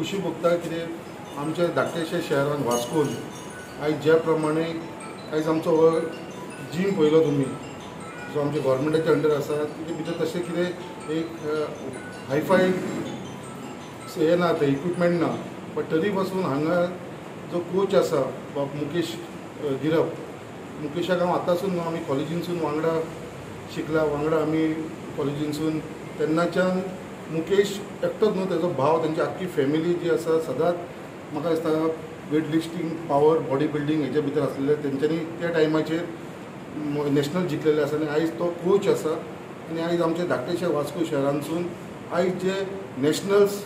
खुशी भोगता कितें आमच्या धाकटेशे शहरान वास्कोन आयज ज्या प्रमाणे आयज आमचो हो जीम पळयलो तुमी जो आमच्या गोवोरमेंटाच्या अंडर आसा तिचे भितर तशें कितें एक हायफाय हें ना थंय इक्विपमेंट ना बट तरी पासून हांगा जो कोच आसा बाब मुकेश गिरप मुकेशाक हांव आतांसून न्हू आमी कॉलेजीनसून वांगडा शिकला वांगडा आमी कॉलेजीनसून तेन्नाच्यान मुकेश एकटोच न्हू ताजो भाव तेंची आख्खी फॅमिली जी आसा सदांच म्हाका दिसता weight lifting power body building हेच्या भितर आसलेले तेंच्यांनी त्या टायमाचेर नॅशनल जिखलेले आसा आनी आयज तो कोच आसा आनी आयज आमच्या धाकटेशा वास्को शहरांसून आयज जे नॅशनल्स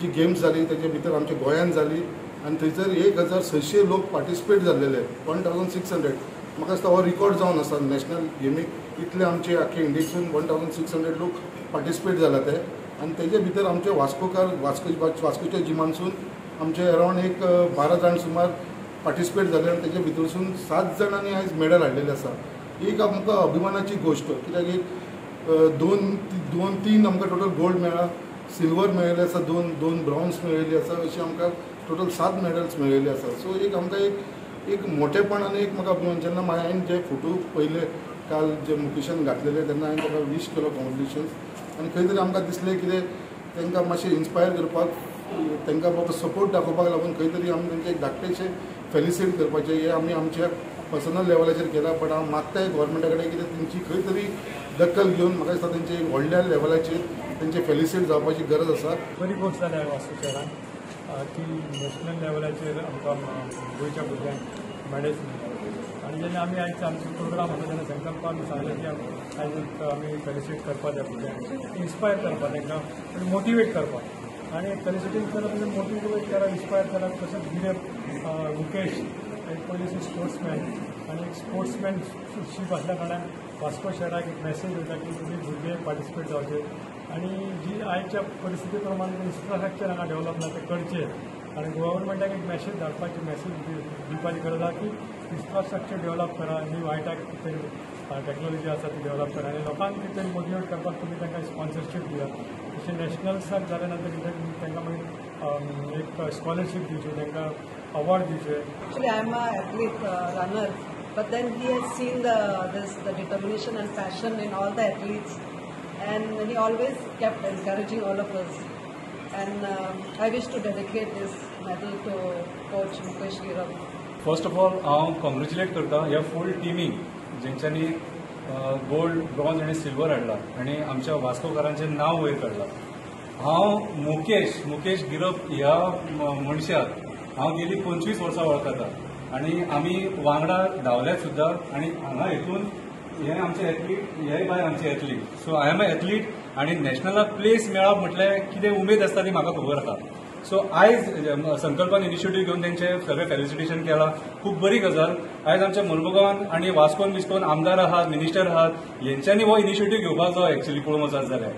जी गेम्स जाली तेजे भितर आमच्या गोंयांत जाली आनी थंयसर एक हजार सयशे लोक पार्टिसिपेट जाल्लेले वन थावजंड सिक्स हंड्रेड म्हाका दिसता हो रिकॉर्ड जावन आसा नॅशनल गेमीक इतले आमचे आख्खे इंडियेसून वन थावजंड सिक्स हंड्रेड लोक पार्टिसिपेट जाला ते आनी तेजे भितर आमचे वास्कोकार वास्को वास्कोच्या जिमानसून आमचे अरावंड एक बारा जाण सुमार पार्टिसिपेट जाले आनी तेजे भितरसून सात जाणांनी आयज मेडल हाडलेले आसा ही एक आमकां अभिमानाची गोश्ट कित्याक एक दोन दोन तीन आमकां टोटल गोल्ड मेळ्ळा सिल्वर मेळिल्ले आसा दोन दोन ब्रॉन्ज मेळिल्ली आसा अशी आमकां टोटल सात मेडल्स मेळिल्ले आसा सो एक आमकां एक एक मोठेपण आनी एक म्हाका अभिमान जेन्ना हांवें जे फोटो पयले काल जे मुकेशान घातलेले तेन्ना हांवें ताका विश केलो कॉंग्रेच्युलेशन्स आनी खंय तरी आमकां दिसलें कितें तांकां मातशें इन्स्पायर करपाक तांकां बाबा सपोर्ट दाखोवपाक लागून खंय तरी आमी तांचें एक धाकटेशें फेलिसिट करपाचें. हें आमी आमच्या पर्सनल लेवलाचेर केलां बट हांव मागताय गोवोरमेंटा कडेन कितें तेंची खंय तरी दखल घेवन म्हाका दिसता तेंचे एक व्हडल्या लेवलाचेर तेंचे फेलिसिट जावपाची गरज आसा. बरी गोश्ट जाल्या वास्तू शहरान की नॅशनल लेवलाचेर आमकां गोंयच्या भुरग्यांक मेडल्स मेळटा आनी जेन्ना आमी आयज आमचो प्रोग्राम आसा तेन्ना संकल्प आमी सांगलें की आयज आमी फेलिसिट करपा जाय भुरग्यांक इन्स्पायर करपा तांकां मोटिवेट करपा आनी फेलिसिटींग करप म्हणजे मोटिवेट म्हणजे करा इन्स्पायर करप तशेंच गिरेप मुकेश एक पयलींचे स्पोर्ट्समॅन आनी एक स्पोर्ट्समॅनशीप आसल्या कारणान वास्को शहराक एक मॅसेज वयता की तुमी भुरगे पार्टिसिपेट जावचे आनी जी आयच्या परिस्थिती प्रमाणे इन्फ्रास्ट्रक्चर हांगा डेव्हलप ना ते करचे आनी गव्हर्नमेंटाक एक मेसेज धाडपाची मेसेज दिवपाची गरज आसा की इन्फ्रास्ट्रक्चर डेव्हलप करा न्यू हायटाक कितें टॅक्नॉलॉजी आसा ती डेव्हलप करा. आनी लोकांक कितें मोटिवेट करपाक तुमी तांकां स्पॉन्सरशीप दिया तशें नॅशनल्साक जाल्या नंतर कितें तांकां मागीर एक स्कॉलरशीप दिवची तांकां अवॉर्ड दिवचे Actually, I'm a athlete uh, runner, but then he has seen the this the determination and passion in all the athletes, and he always kept encouraging all of us. And um, I wish to dedicate this medal to Coach Mukesh Giram. First of all हांव congratulate करता ह्या full टिमीक जेंच्यांनी gold bronze आनी silver हाडला आनी आमच्या वास्कोकारांचें नांव वयर काडलां हांव मुकेश मुकेश गिरप ह्या मनशाक हांव गेली पंचवीस वर्सां वळखता आनी आमी वांगडा धांवल्यात सुद्दां आनी हांगा हेतून हे आमचे एथलीट हे भायर आमचे athlete so I am a athlete आनी नॅशनलाक प्लेस मेळप म्हटल्यार कितें उमेद आसता ती म्हाका खबर आसा सो आयज संकल्पन संकल्पान इनिशिएटीव घेवन तेंचे सगळें फेलिसिटेशन केलां. खूब बरी गजाल. आयज आमच्या मुरमुगांवान आनी वास्कोन बिस्कोन आमदार आहात मिनिस्टर आहात हेंच्यांनी हो इनिशिएटीव घेवपाक जाय एक्चुली पळोवंक वचत जाल्यार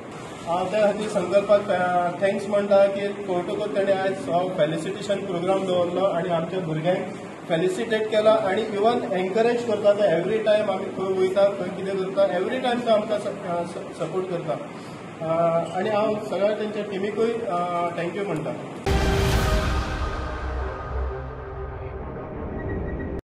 हांव त्या खातीर संकल्पाक थँक्स म्हणटा की कोर्टुकूच ताणें आयज हो फेलिसिटेशन प्रोग्राम दवरलो आनी आमच्या भुरग्यांक फेलिसिटेट केला आनी इवन एनकरेज करता ते एवरी टायम आमी खंय वयता खंय कितें करता एवरी टायम तो आमकां सपोर्ट करता आनी हांव सगळ्या तेंच्या टिमीकूय थँक्यू म्हणटा